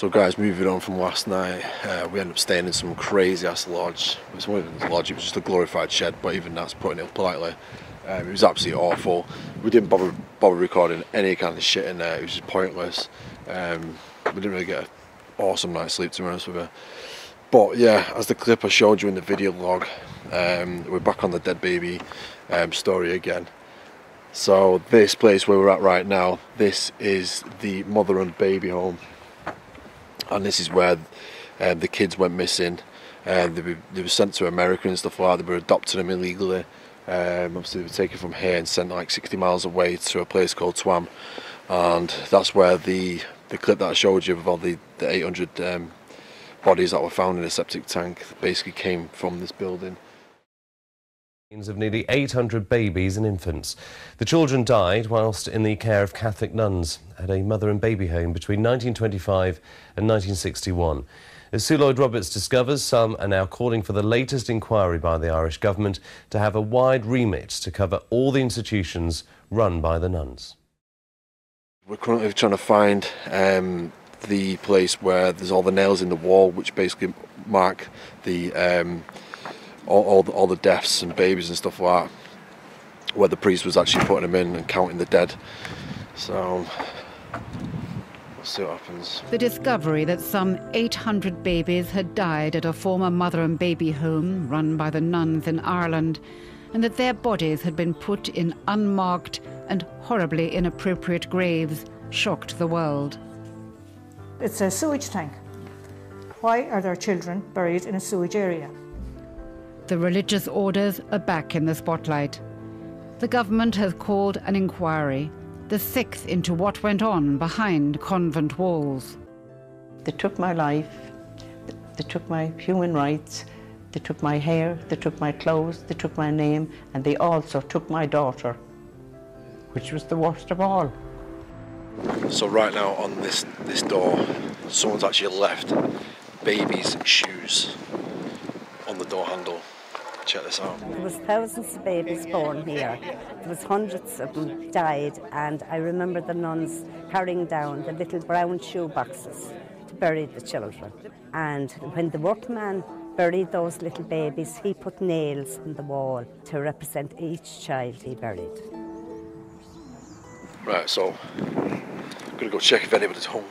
So guys, moving on from last night, uh, we ended up staying in some crazy ass lodge. It was not even a lodge, it was just a glorified shed, but even that's putting it politely. Um, it was absolutely awful. We didn't bother, bother recording any kind of shit in there, it was just pointless. Um, we didn't really get an awesome night's sleep to be honest with you. But yeah, as the clip I showed you in the video log, um, we're back on the dead baby um, story again. So this place where we're at right now, this is the mother and baby home, and this is where um, the kids went missing. Um, they, were, they were sent to America and stuff like that. They were adopting them illegally. Um, obviously, they were taken from here and sent like 60 miles away to a place called Tuam, and that's where the the clip that I showed you of all the, the 800 um, bodies that were found in a septic tank basically came from this building of nearly 800 babies and infants. The children died whilst in the care of Catholic nuns at a mother and baby home between 1925 and 1961. As Sue Lloyd Roberts discovers, some are now calling for the latest inquiry by the Irish government to have a wide remit to cover all the institutions run by the nuns. We're currently trying to find um, the place where there's all the nails in the wall, which basically mark the um, all, all, the, all the deaths and babies and stuff like that, where the priest was actually putting them in and counting the dead. So, we'll see what happens. The discovery that some 800 babies had died at a former mother and baby home run by the nuns in Ireland, and that their bodies had been put in unmarked and horribly inappropriate graves shocked the world. It's a sewage tank. Why are there children buried in a sewage area? The religious orders are back in the spotlight. The government has called an inquiry, the sixth into what went on behind convent walls. They took my life, they took my human rights, they took my hair, they took my clothes, they took my name, and they also took my daughter, which was the worst of all. So right now on this this door, someone's actually left baby's shoes on the door handle. Check this out. There was thousands of babies born here. There was hundreds of them died, and I remember the nuns carrying down the little brown shoe boxes to bury the children. And when the workman buried those little babies, he put nails in the wall to represent each child he buried. Right, so I'm gonna go check if anybody's home.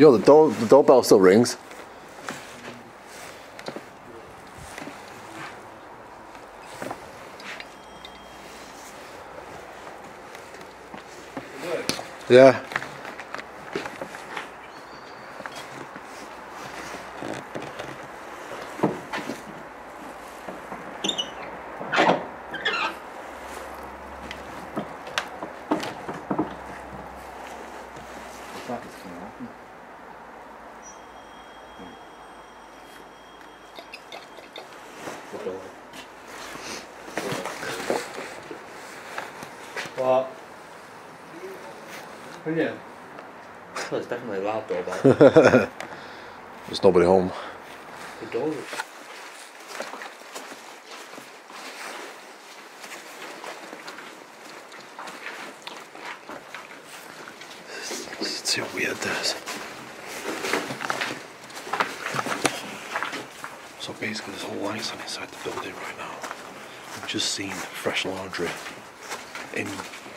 Yo, the door the doorbell still rings. Yeah. What? Oh, yeah. Well, it's definitely a loud doorbell. There's nobody home. the door. This is too weird, this. So basically, there's all lights on inside the building right now. I've just seen fresh laundry in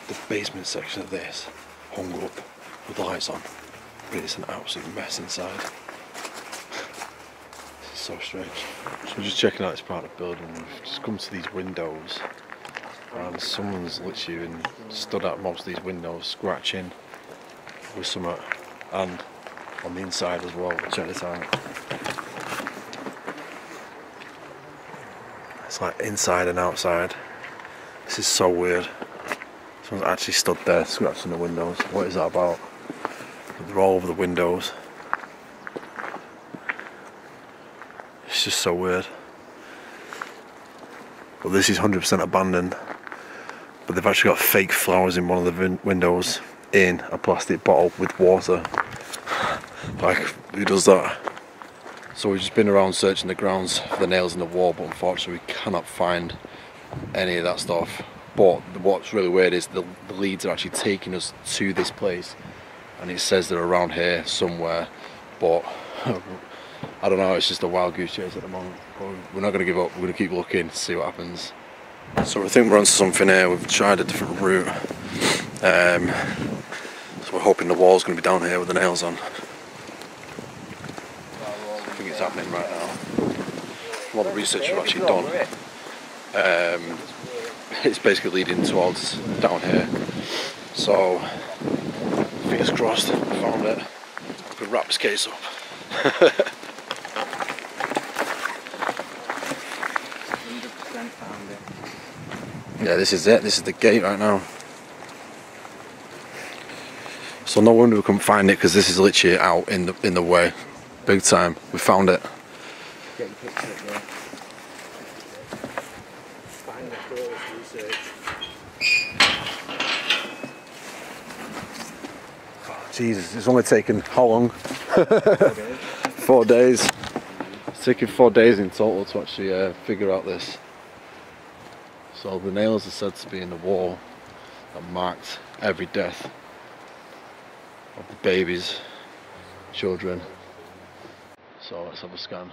the basement section of this, hung up with lights on. But it's an absolute mess inside. This is so strange. So we're just checking out this part of the building. We've just come to these windows. And someone's literally been stood at most of these windows, scratching with some, and on the inside as well. Check this out. It's like inside and outside. This is so weird. Someone's actually stood there scratching the windows. What is that about? They're all over the windows. It's just so weird. But this is 100% abandoned. But they've actually got fake flowers in one of the windows in a plastic bottle with water. like, who does that? So we've just been around searching the grounds for the nails in the wall, but unfortunately we cannot find any of that stuff. But what's really weird is the, the leads are actually taking us to this place, and it says they're around here somewhere. But I don't know. It's just a wild goose chase at the moment. But we're not going to give up. We're going to keep looking, to see what happens. So I think we're onto something here. We've tried a different route. Um, so we're hoping the wall's going to be down here with the nails on. I think it's happening right now. From all the research we've actually done, um, it's basically leading towards down here. So, fingers crossed, found it. Can wrap this case up. yeah, this is it. This is the gate right now. So no wonder we couldn't find it because this is literally out in the in the way, big time. We found it. Get your picture up there. Find the research. Jesus, it's only taken how long? four days. It's taken four days in total to actually uh, figure out this. So the nails are said to be in the wall that marked every death of the babies, children. So let's have a scan.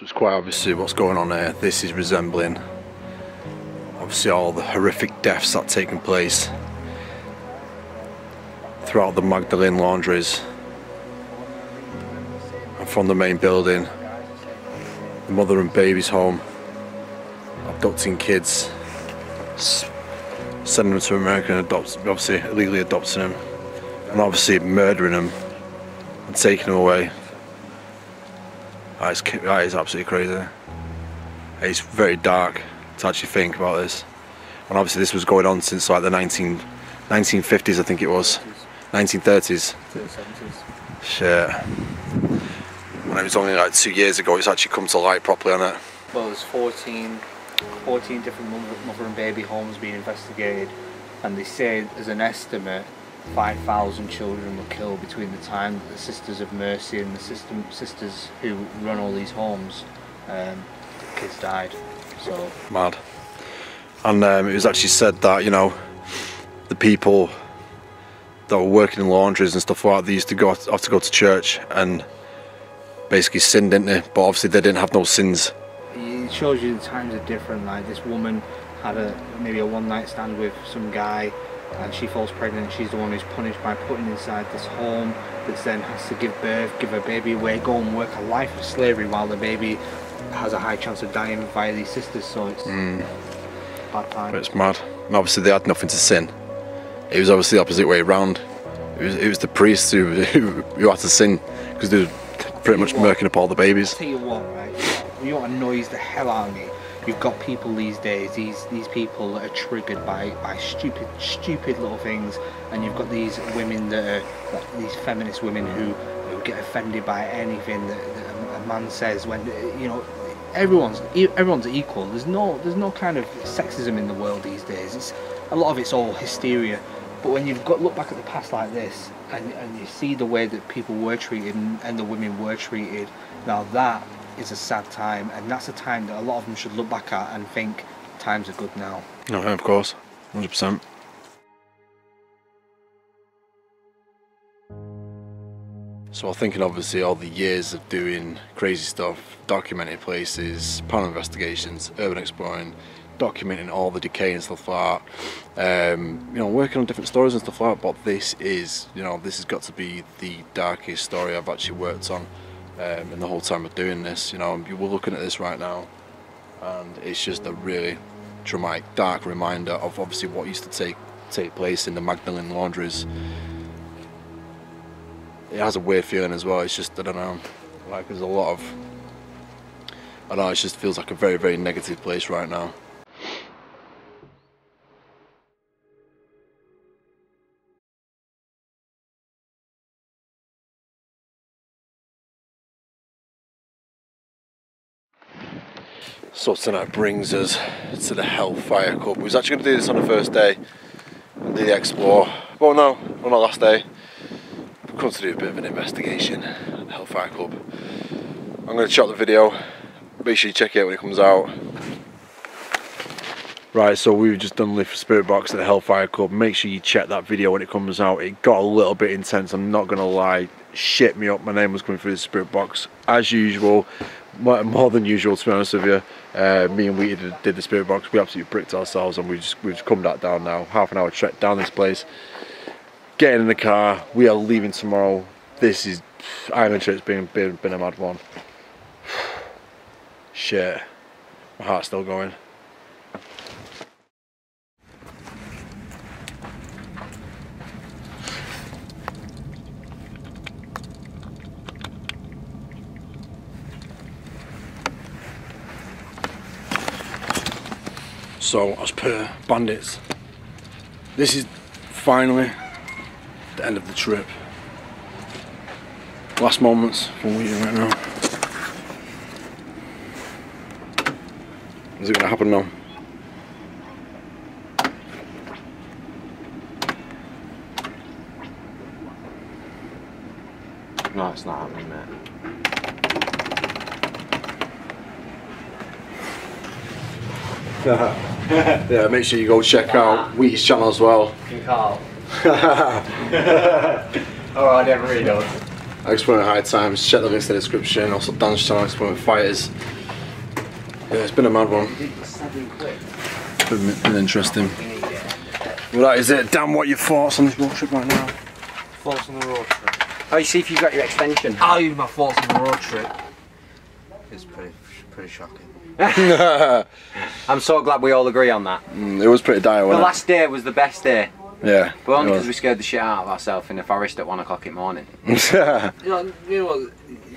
So it's quite obviously what's going on here. This is resembling obviously all the horrific deaths that taken place throughout the Magdalene laundries and from the main building, the mother and baby's home, abducting kids, sending them to America and adopt, obviously illegally adopting them, and obviously murdering them and taking them away. Oh, that is, that oh, is absolutely crazy. It's very dark to actually think about this. And obviously this was going on since like the 19, 1950s I think it was. 1930s. Shit. When it was only like two years ago it's actually come to light properly on it. Well, there's 14, 14 different mother and baby homes being investigated, and they say as an estimate, 5,000 children were killed between the time that the Sisters of Mercy and the system, sisters who run all these homes, um, kids died. So Mad. And um, it was actually said that, you know, the people that were working in laundries and stuff like that, they used to go have to go to church and basically sin, didn't they? But obviously they didn't have no sins. it shows you the times are different. Like this woman had a maybe a one night stand with some guy, and she falls pregnant. and She's the one who's punished by putting inside this home. That then has to give birth, give her baby away, go and work a life of slavery while the baby has a high chance of dying via these sisters. So it's mm. bad time. It's mad. And obviously they had nothing to sin. It was obviously the opposite way around. It was, it was the priests who, who, who had to sin because they were pretty much murking up all the babies. Tell you what, right? You know what annoys the hell out of me? You've got people these days, these these people that are triggered by, by stupid stupid little things, and you've got these women that are like, these feminist women who, who get offended by anything that, that a, man says. When you know everyone's everyone's equal. There's no there's no kind of sexism in the world these days. It's a lot of it's all hysteria. But when you've got look back at the past like this, and, and you see the way that people were treated and, and the women were treated, now that is a sad time, and that's a time that a lot of them should look back at and think times are good now. No, of course, 100%. So I'm thinking obviously all the years of doing crazy stuff, documenting places, paranormal investigations, urban exploring, documenting all the decay and stuff like that. Um, you know, working on different stories and stuff like that. But this is, you know, this has got to be the darkest story I've actually worked on um, in the whole time of doing this. You know, we're looking at this right now, and it's just a really dramatic, dark reminder of obviously what used to take take place in the Magdalene laundries. It has a weird feeling as well. It's just I don't know, like there's a lot of I don't know. It just feels like a very very negative place right now. So tonight brings us to the Hellfire Club. We was actually going to do this on the first day and do the explore. But no, on our last day, we've come to do a bit of an investigation at the Hellfire Club. I'm going to chop the video. Make sure you check it when it comes out. Right, so we've just done lift spirit box at the Hellfire Club. Make sure you check that video when it comes out. It got a little bit intense. I'm not gonna lie. Shit me up. My name was coming through the spirit box as usual. More, than usual, to be honest with you. Uh, me and we did, did the spirit box. We absolutely bricked ourselves, and we just we've just come back down now. Half an hour trek down this place. Getting in the car. We are leaving tomorrow. This is. I'm sure it's been been been a mad one. Shit. My heart's still going. So, as per bandits, this is finally the end of the trip. Last moments from Wheaton right now. Is it going to happen now? No, it's not happening, mate. yeah, make sure you go check out Wheaty's channel as well. Carl. Alright, oh, I never read those. Exploring High Times, check the links in the description. Also, Dan's channel, Exploring Fighters. Yeah, it's been a mad one. Been, been interesting. Well, that is it. Dan, what are your thoughts on this road trip right now? Thoughts on the road trip? Oh, you see if you've got your extension. Oh, my thoughts on the road trip. It's pretty, pretty shocking. I'm so glad we all agree on that. Mm, it was pretty dire, The wasn't last day was the best day. Yeah. but only because we scared the shit out of ourselves in the forest at one o'clock in the morning. You know, you know what?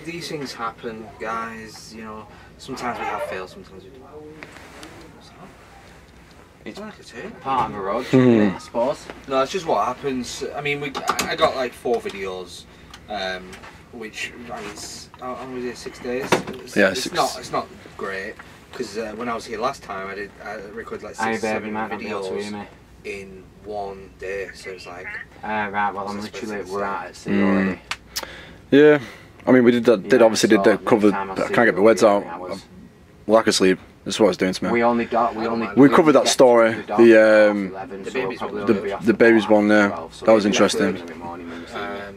These things happen, guys. You know, sometimes we have failed, sometimes we don't. It's I like it too. part of a road trip, innit, I suppose. No, it's just what happens. I mean, we I got like four videos, um, which is how how was it? Six days. It's, Yeah, it's six. not it's not great because uh, when I was here last time, I did I recorded like six, baby, seven might not be able to hear videos in one day. So it's like Uh, right, well I'm literally, we're out at sea Mm. already. yeah. I mean, we did that, did Yeah, obviously did so the next cover. time I can't get my you, words out. I was- Lack of sleep. That's what it's doing to me. We only got, we only. We covered that story, to dog the, at um, 11, The so baby's one. only The- be the at one, yeah. 12, so That was interesting. morning when we see you. um,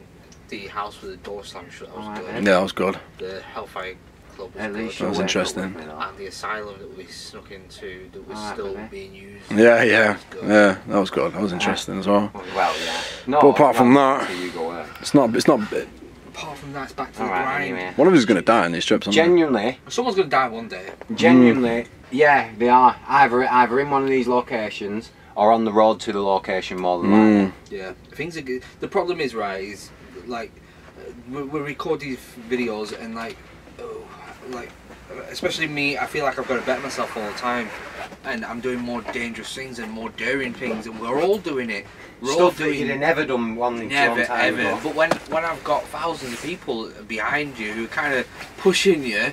the house with the door slammed shut. That was Alright, good. Yeah, that was good. The Hellfire Club was At least That was interesting. with me, though. and the asylum that we snuck into that was Alright, still baby. being used. Yeah, yeah, was yeah. That was good. That was interesting as well. Well, yeah. No, But apart from that- you go. It's not. It's not. Apart from that, it's back to the Alright, grind. anyway. One of us is going to die in these trips. aren't they? Genuinely, Someone's gonna die one day. genuinely, yeah, they are either either in one of these locations or on the road to the location more than likely. Mm. Yeah, things are good. The problem is, right, is like uh, we, we record these videos and like, like, especially me, I feel like I've got to bet myself all the time, and I'm doing more dangerous things and more daring things, and we're all doing it. We're all Stuff that you'd doing have never done one Never some time ever. ago. But when when I've got thousands of people behind you who are kind of pushing you,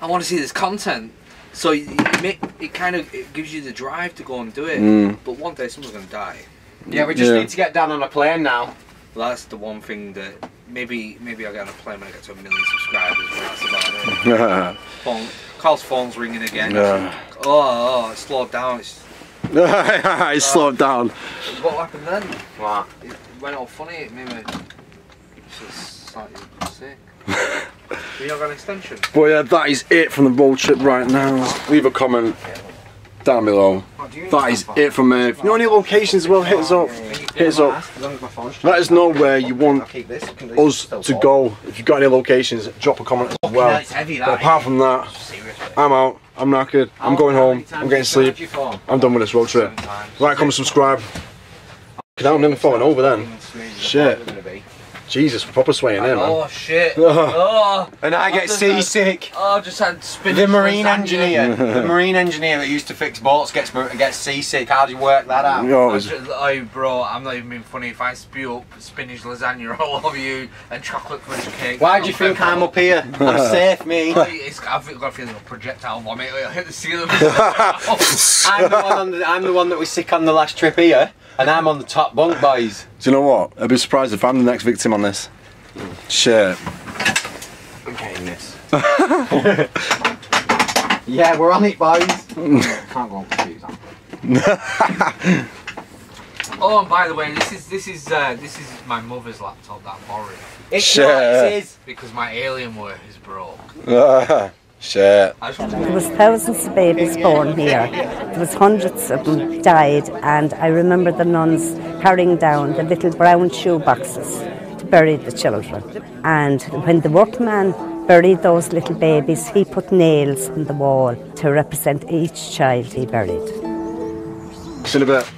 I want to see this content. So you, you make, it kind of it gives you the drive to go and do it. Mm. But one day someone's gonna die. Yeah, we just Yeah. need to get down on a plane now. Well, that's the one thing that maybe maybe I'll get on a plane when I get to a million subscribers. That's about it. Phone, Carl's phone's ringing again. Yeah. Oh, oh, it slowed down. It's, it slowed down. Uh, what happened then? What? It went all funny. It made me. It's just, thought you were sick. you not got an extension? But yeah, that is it from the road trip right now. Leave a comment down below. That is it from me. If you know any locations well, hit us up. Hit us up. Let us know where you want us to go. If you've got any locations, drop a comment as well. But apart from that, I'm out. I'm knackered. I'm going home. I'm getting sleep. I'm done with this road trip. Like, comment, subscribe. I'm nearly falling over then. Shit. Jesus, proper swaying oh, in, man. Oh shit. oh. And I get What does that- seasick. Oh, I just had spinach. The marine lasagna. engineer, the marine engineer that used to fix boats gets gets seasick. How do you work that out? Oh. Yo, it I was- just, oh, bro, I'm not even being funny. If I spew up spinach lasagna all over you and chocolate fudge cake. Why do you think I'm up here? I'm safe, me. Oh, it's, I've got a feeling of projectile vomit. It'll hit the ceiling. I'm the one on the, I'm the one that was sick on the last trip here, and I'm on the top bunk, boys. Do you know what? I'd be surprised if I'm the next victim on this. Shit. I'm getting this. yeah, we're on it, boys. Can't go on for shoes on. oh, and by the way, this is this is uh, this is my mother's laptop that I'm borrowing It's Shit. not, it is. because my Alienware is broke. Shit. I just want There was thousands of babies born here. There was hundreds of them died, and I remember the nuns carrying down the little brown shoe boxes to bury the children. And when the workman buried those little babies, he put nails in the wall to represent each child he buried. See in a bit.